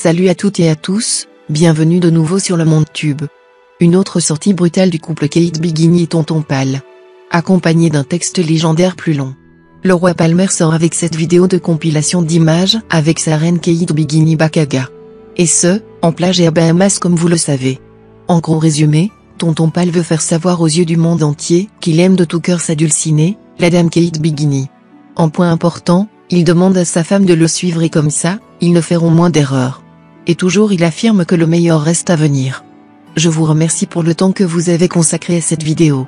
Salut à toutes et à tous, bienvenue de nouveau sur le Monde Tube. Une autre sortie brutale du couple Kate Bigini et Tonton Pal. Accompagné d'un texte légendaire plus long. Le roi Palmer sort avec cette vidéo de compilation d'images avec sa reine Kate Bigini Bakaga. Et ce, en plage et à Bahamas comme vous le savez. En gros résumé, Tonton Pal veut faire savoir aux yeux du monde entier qu'il aime de tout cœur sa dulcinée, la dame Kate Bigini. En point important, il demande à sa femme de le suivre et comme ça, ils ne feront moins d'erreurs et toujours il affirme que le meilleur reste à venir. Je vous remercie pour le temps que vous avez consacré à cette vidéo.